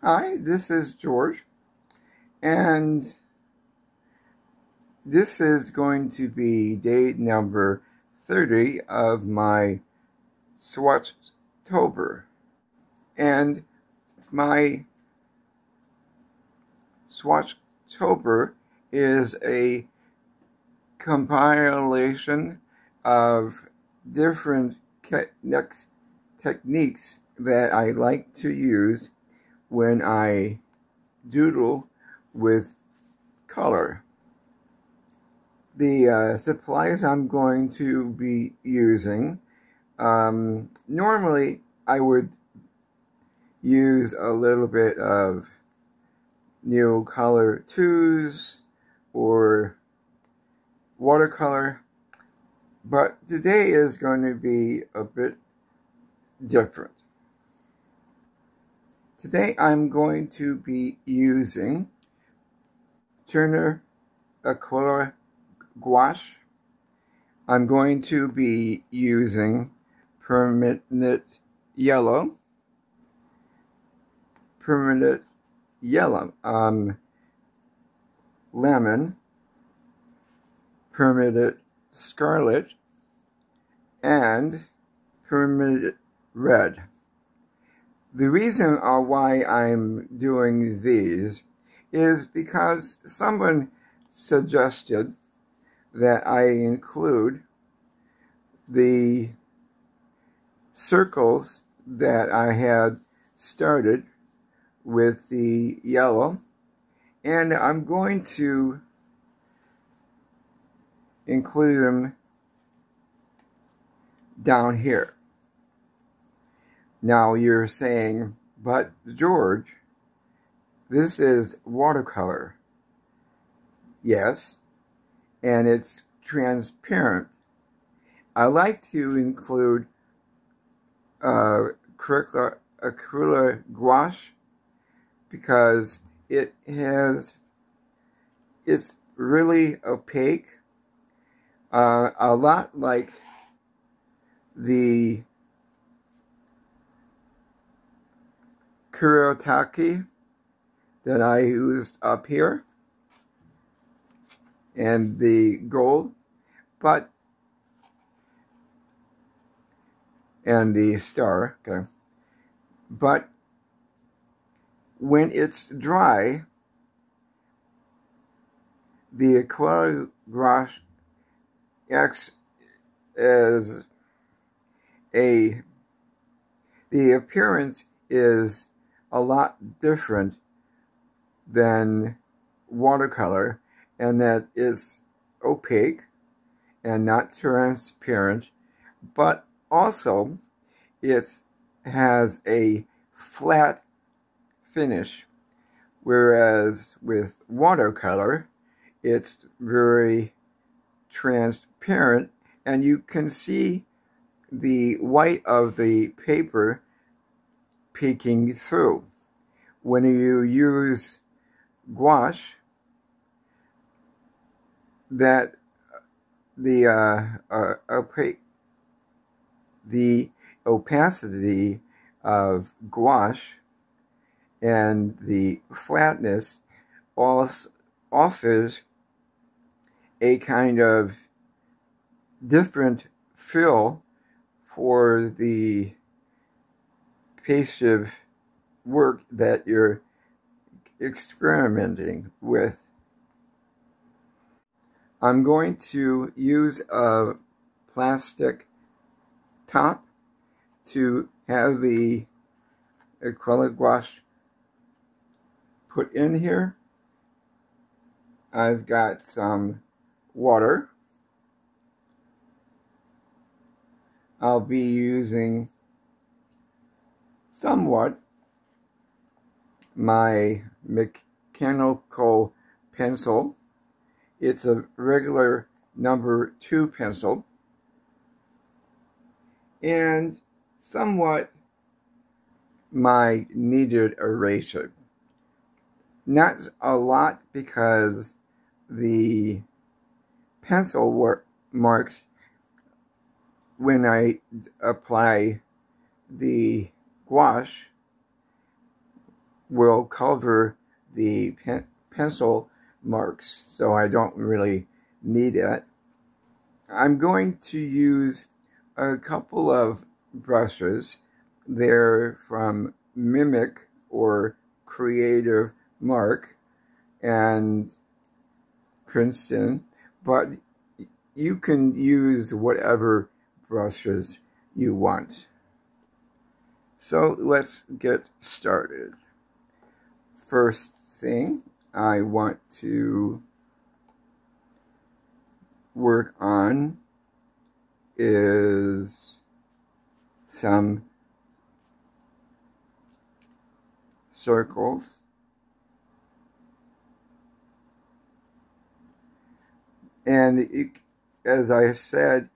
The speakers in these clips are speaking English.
Hi, this is George, and this is going to be day number 30 of my Swatchtober. And my Swatchtober is a compilation of different techniques that I like to use when I doodle with color. The uh, supplies I'm going to be using, um, normally I would use a little bit of Neocolor 2s or watercolor, but today is going to be a bit different. Today I'm going to be using Turner Acryl Gouache. I'm going to be using Permanent Yellow. Permanent Yellow. Um, lemon. Permanent Scarlet. And Permanent Red. The reason uh, why I'm doing these is because someone suggested that I include the circles that I had started with the yellow and I'm going to include them down here. Now you're saying, but George, this is watercolor. Yes, and it's transparent. I like to include uh, acrylic gouache because it has, it's really opaque, uh, a lot like the Kuretake that I used up here and the gold, but and the star, okay. But when it's dry, the Acryl Gouache acts as a the appearance is a lot different than watercolor and that it's opaque and not transparent, but also it has a flat finish, whereas with watercolor, it's very transparent and you can see the white of the paper peeking through. When you use gouache, that the uh, uh, the opacity of gouache and the flatness also offers a kind of different feel for the piece of work that you're experimenting with. I'm going to use a plastic top to have the acrylic gouache put in here. I've got some water. I'll be using somewhat my mechanical pencil. It's a regular number two pencil. And somewhat my kneaded eraser. Not a lot because the pencil work marks when I apply the gouache will cover the pen pencil marks, so I don't really need it. I'm going to use a couple of brushes. They're from Mimik or Creative Mark and Princeton, but you can use whatever brushes you want. So let's get started. First thing I want to work on is some circles. And it, as I said,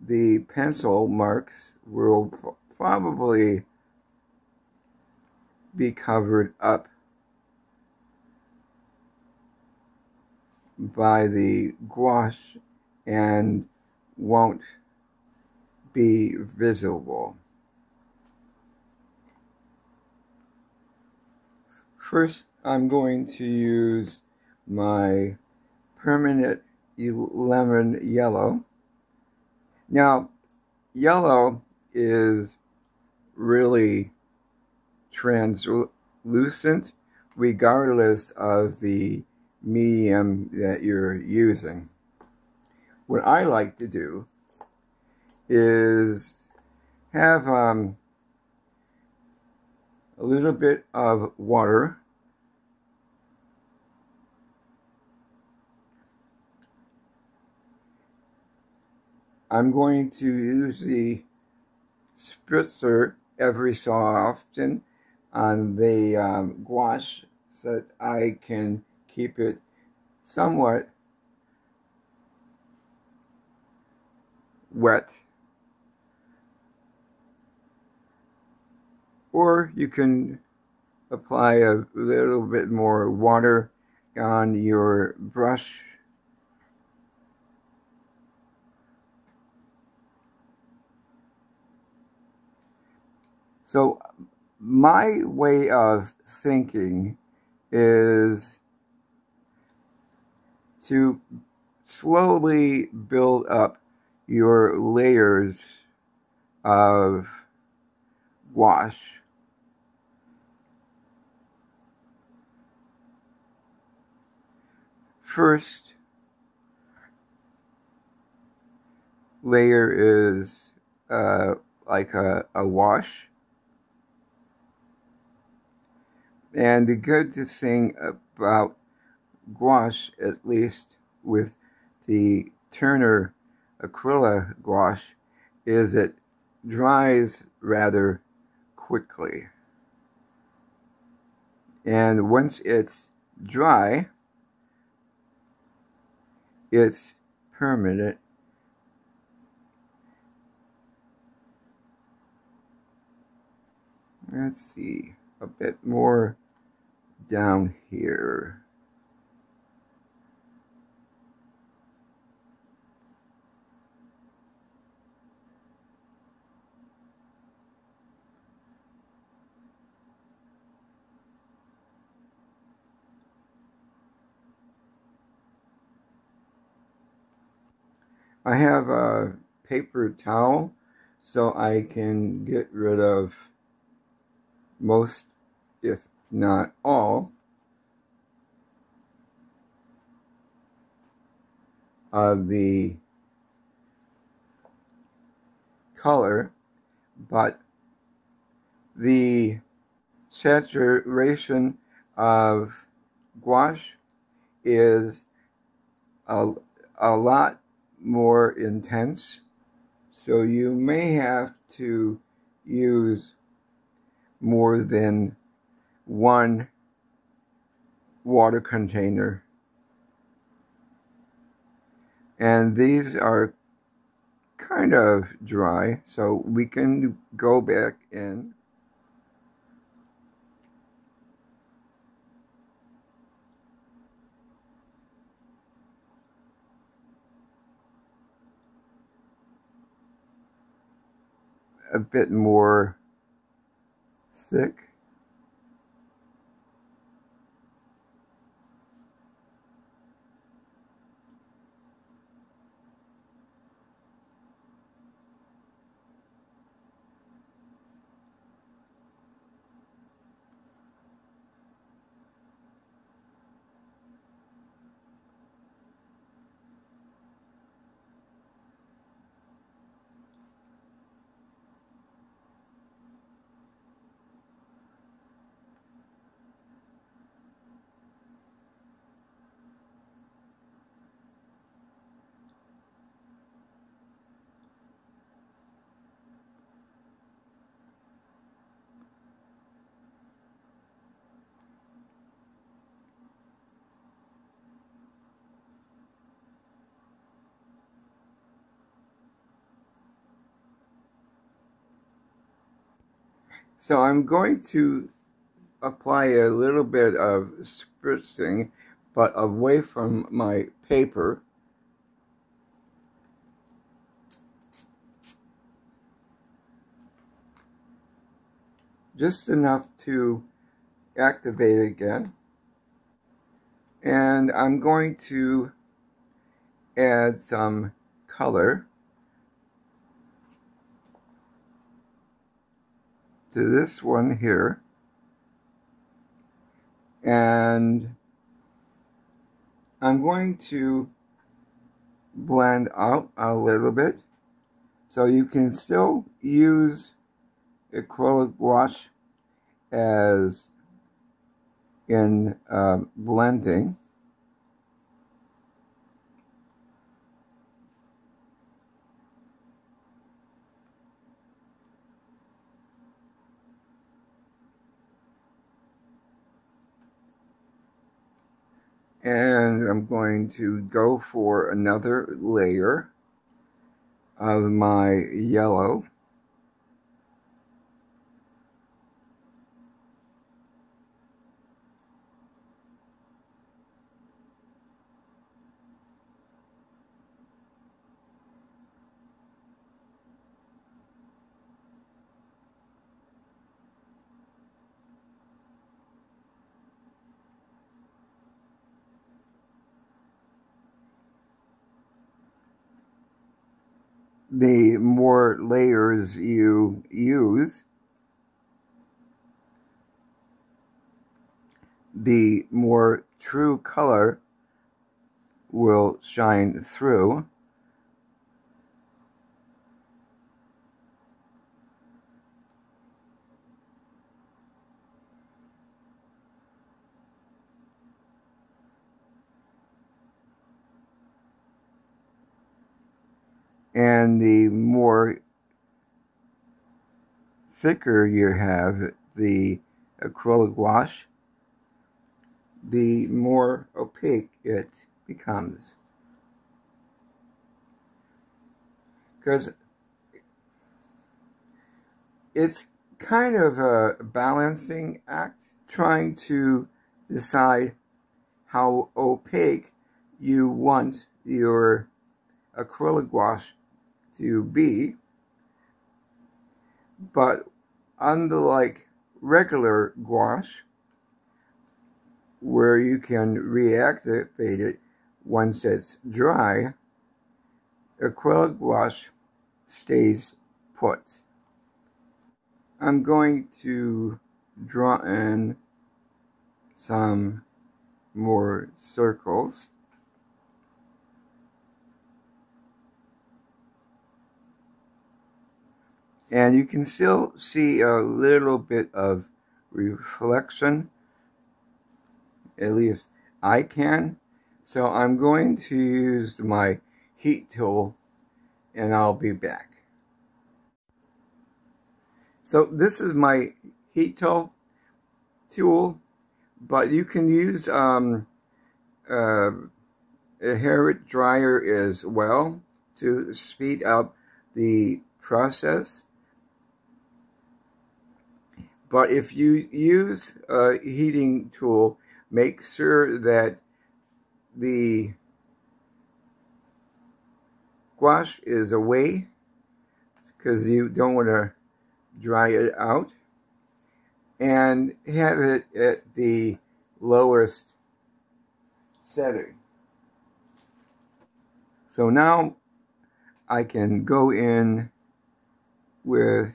the pencil marks will probably be covered up by the gouache and won't be visible. First, I'm going to use my permanent lemon yellow. Now, yellow is really translucent regardless of the medium that you're using. What I like to do is have um, a little bit of water I'm going to use the spritzer every so often on the um, gouache so that I can keep it somewhat wet. Or you can apply a little bit more water on your brush So my way of thinking is to slowly build up your layers of wash. First layer is uh, like a, a wash. And the good thing about gouache, at least with the Turner Acryl gouache, is it dries rather quickly. And once it's dry, it's permanent. Let's see, a bit more down here. I have a paper towel so I can get rid of most, not all, of the color, but the saturation of gouache is a, a lot more intense. So you may have to use more than one water container. And these are kind of dry, so we can go back in. A bit more thick. So I'm going to apply a little bit of spritzing, but away from my paper. Just enough to activate again. And I'm going to add some color to this one here. And I'm going to blend out a little bit. So you can still use acrylic gouache as in uh, blending. And I'm going to go for another layer of my yellow the more layers you use, the more true color will shine through. And the more thicker you have the acrylic gouache, the more opaque it becomes. Because it's kind of a balancing act trying to decide how opaque you want your acrylic gouache to be. But unlike regular gouache, where you can reactivate it once it's dry, acrylic gouache stays put. I'm going to draw in some more circles. And you can still see a little bit of reflection at least I can. So I'm going to use my heat tool and I'll be back. So this is my heat tool tool but you can use um, uh, a hair dryer as well to speed up the process but if you use a heating tool, make sure that the gouache is away because you don't want to dry it out and have it at the lowest setting. So now I can go in with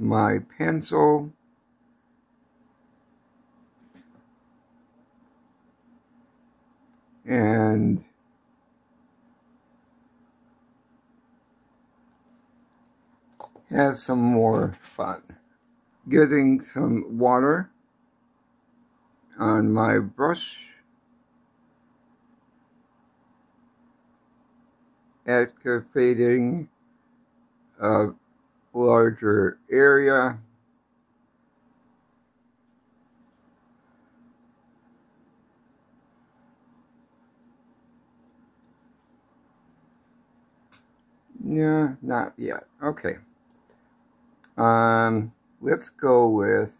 my pencil. And have some more fun. Getting some water on my brush. Activating uh, larger area. Yeah, not yet. Okay. Um, let's go with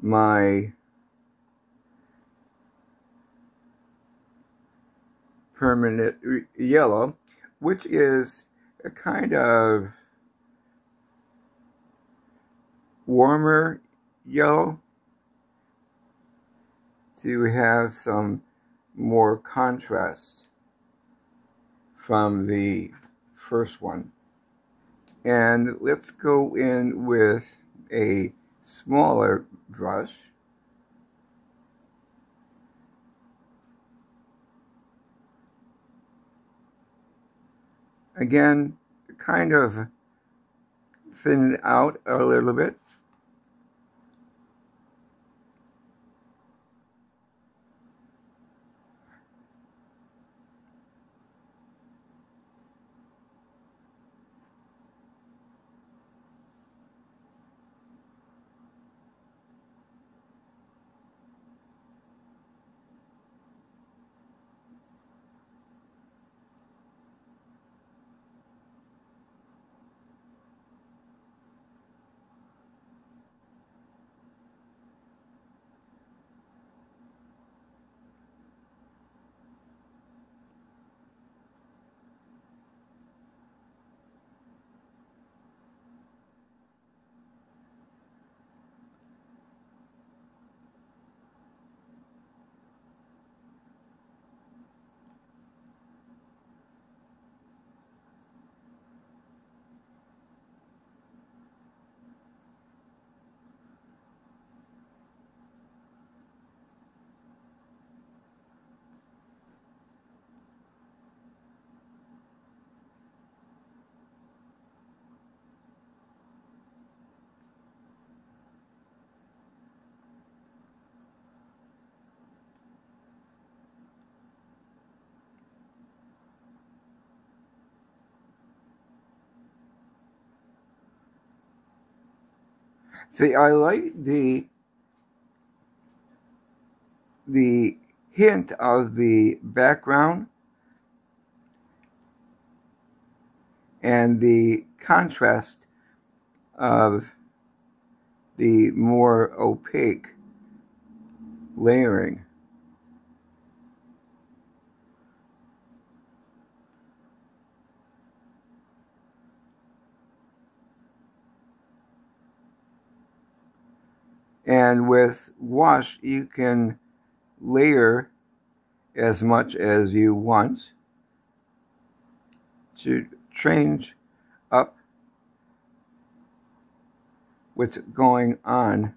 my permanent yellow, which is a kind of warmer yellow to have some more contrast from the first one. And let's go in with a smaller brush. Again, kind of thin it out a little bit. See, I like the the hint of the background and the contrast of the more opaque layering. And with wash, you can layer as much as you want to change up what's going on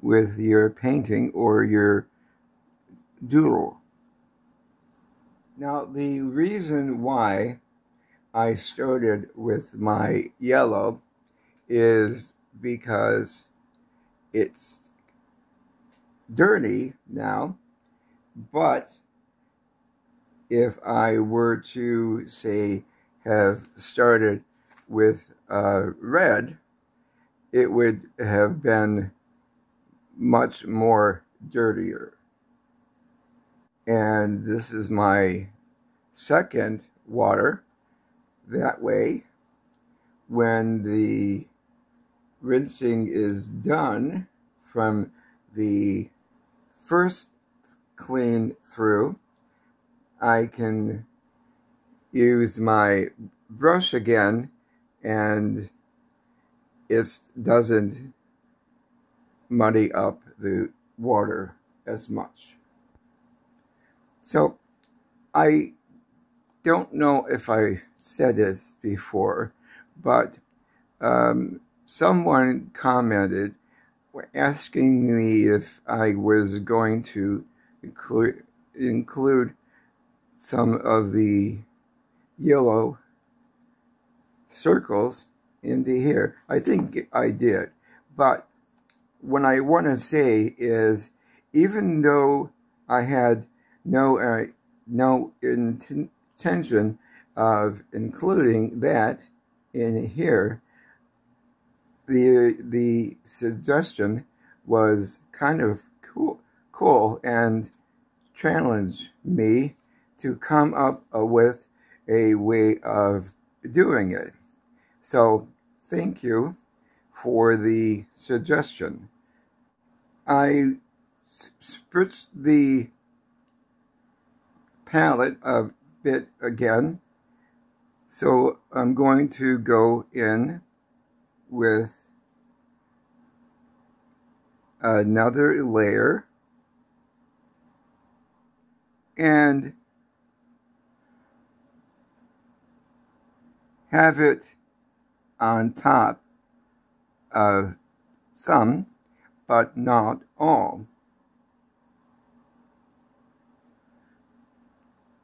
with your painting or your doodle. Now, the reason why I started with my yellow is because it's dirty now, but if I were to say have started with uh, red, it would have been much more dirtier. And this is my second water that way, when the rinsing is done from the first clean through, I can use my brush again and it doesn't muddy up the water as much. So I don't know if I said this before, but um, someone commented asking me if I was going to include, include some of the yellow circles into here. I think I did. But what I want to say is, even though I had no uh, no intention of including that in here, the the suggestion was kind of cool, cool and challenged me to come up with a way of doing it. So thank you for the suggestion. I spritzed the palette a bit again. So I'm going to go in with another layer and have it on top of some, but not all.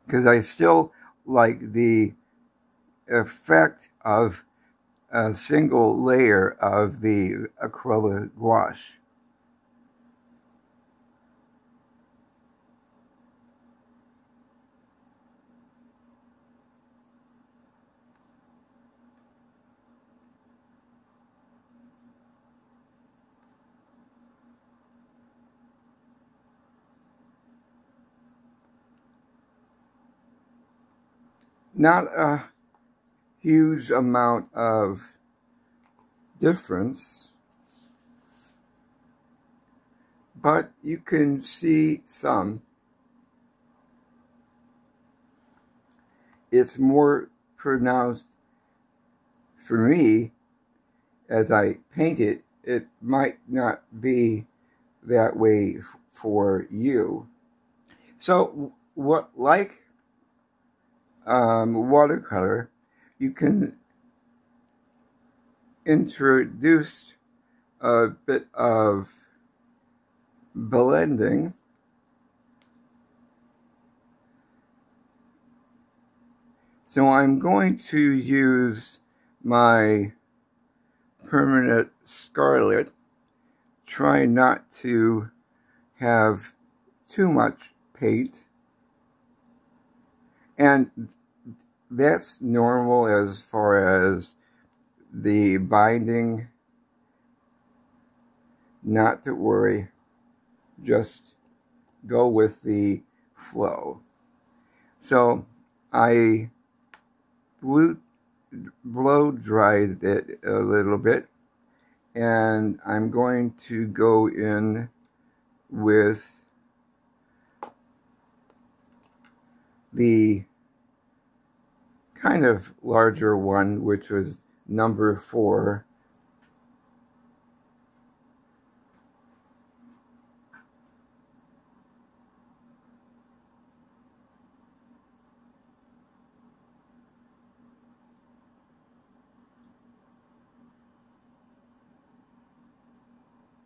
Because I still like the effect of a single layer of the acrylic gouache. not a huge amount of difference, but you can see some. It's more pronounced for me as I paint it. It might not be that way for you. So, what like um, watercolor, you can introduce a bit of blending So I'm going to use my permanent scarlet. Try not to have too much paint. And that's normal as far as the binding. Not to worry, just go with the flow. So I blew, blow dried it a little bit and I'm going to go in with the kind of larger one, which was number four.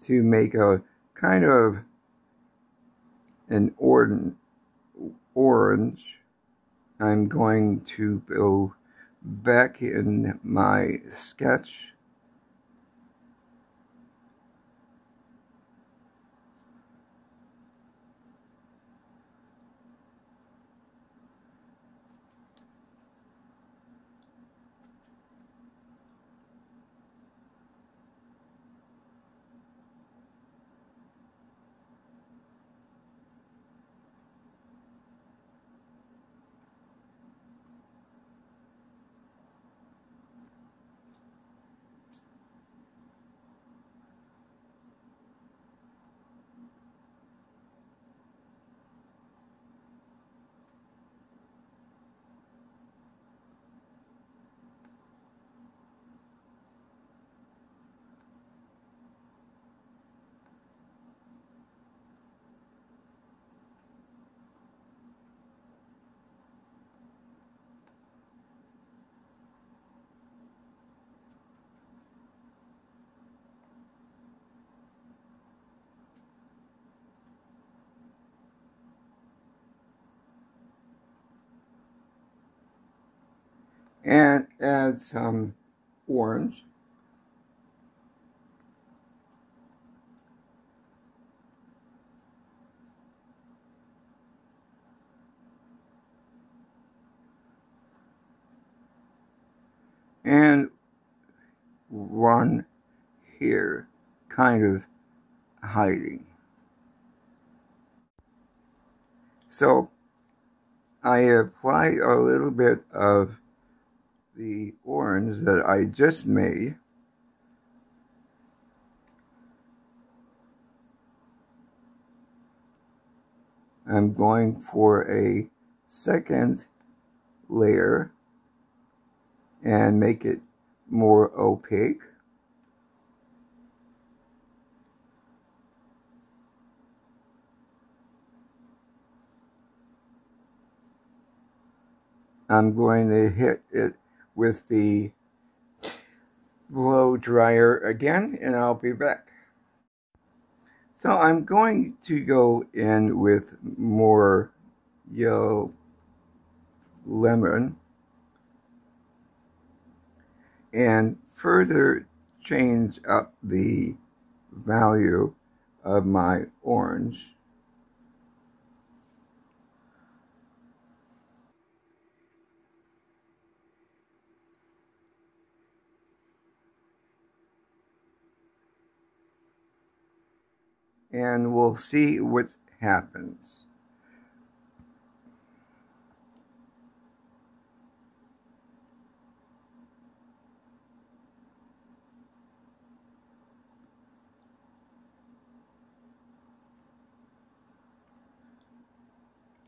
to make a kind of an orange I'm going to go back in my sketch and add some um, orange. And one here, kind of hiding. So I apply a little bit of the orange that I just made I'm going for a second layer and make it more opaque. I'm going to hit it with the blow dryer again and I'll be back. So I'm going to go in with more yellow lemon and further change up the value of my orange. And we'll see what happens.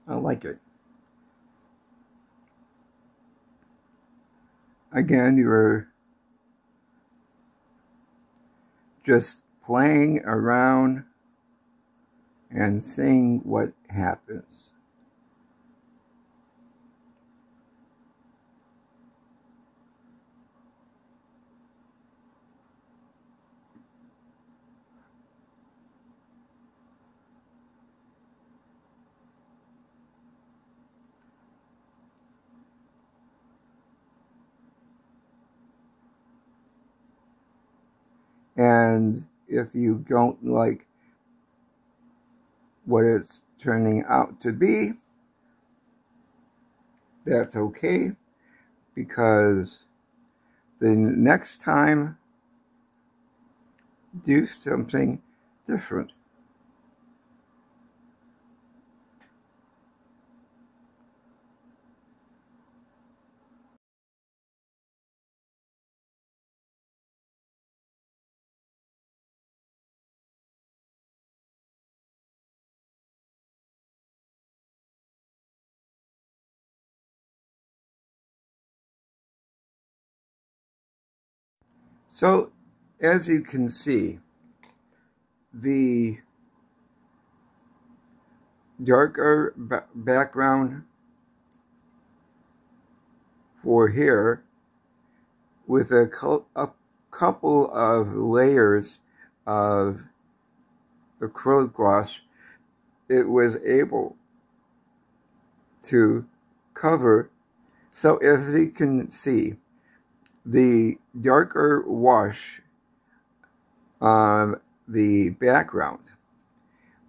I like it. Again, you're just playing around and seeing what happens. And if you don't like what it's turning out to be, that's okay because the next time do something different. So, as you can see, the darker background for here with a, a couple of layers of acrylic gouache, it was able to cover. So as you can see, the darker wash on the background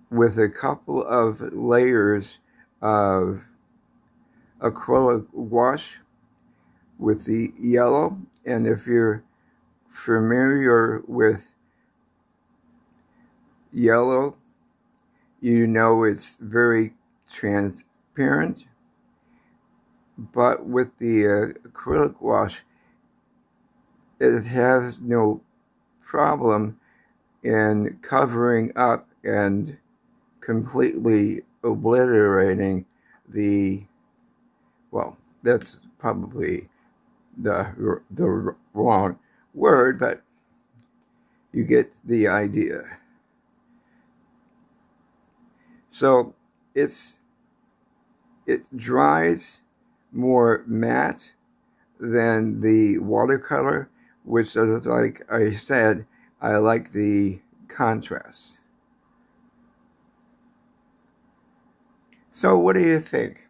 with a couple of layers of acrylic gouache with the yellow. And if you're familiar with yellow you know it's very transparent. But with the uh, acrylic gouache it has no problem in covering up and completely obliterating the well that's probably the the wrong word but you get the idea. So it's it dries more matte than the watercolor which is like I said, I like the contrast. So what do you think?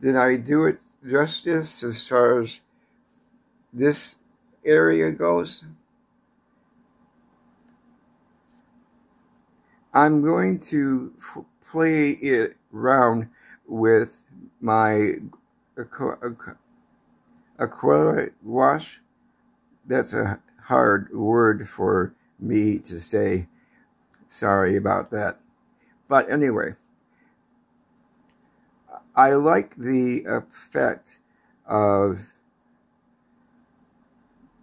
Did I do it justice as far as this area goes? I'm going to play it around with my uh, uh, acrylic gouache, that's a hard word for me to say. Sorry about that. But anyway, I like the effect of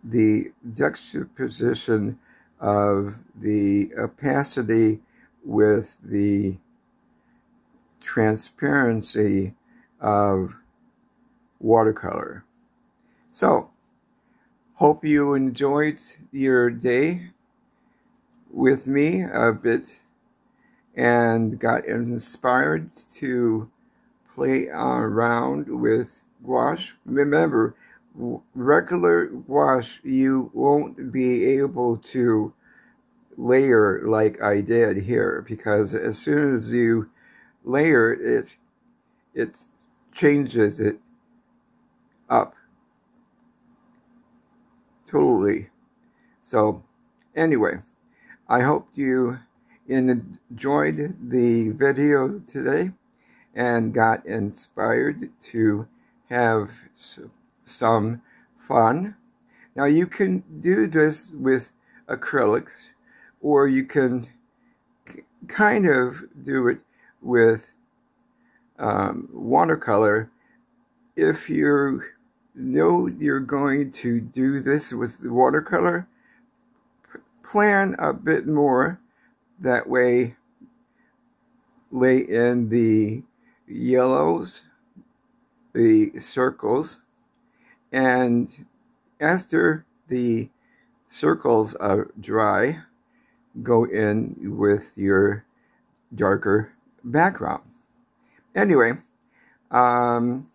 the juxtaposition of the opacity with the transparency of watercolor. So, hope you enjoyed your day with me a bit and got inspired to play around with gouache. Remember, regular gouache, you won't be able to layer like I did here because as soon as you layer it, it changes it up totally. So anyway, I hope you enjoyed the video today and got inspired to have some fun. Now you can do this with acrylics or you can kind of do it with um, watercolor if you know you're going to do this with the watercolor? Plan a bit more. That way lay in the yellows the circles and after the circles are dry go in with your darker background. Anyway um,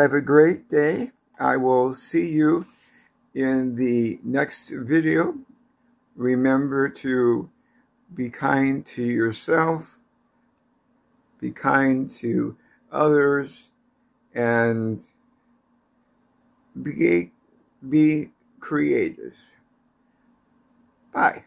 have a great day i will see you in the next video remember to be kind to yourself be kind to others, and be, be creative. Bye.